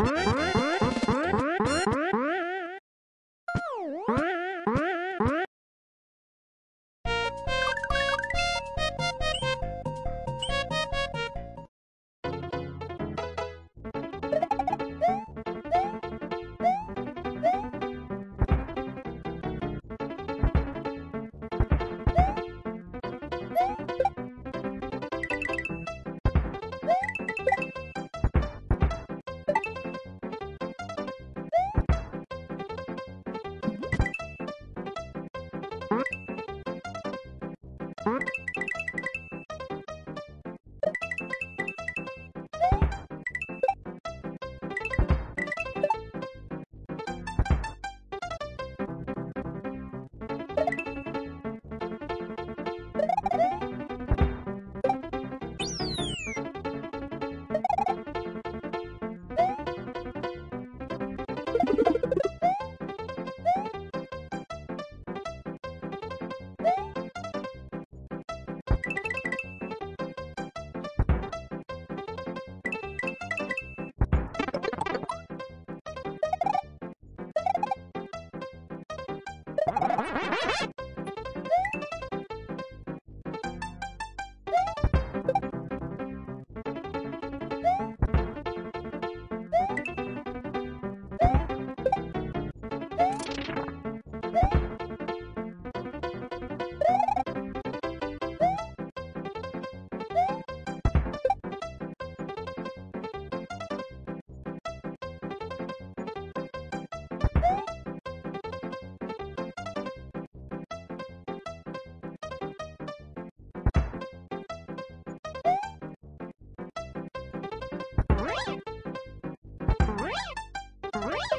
Música Oh!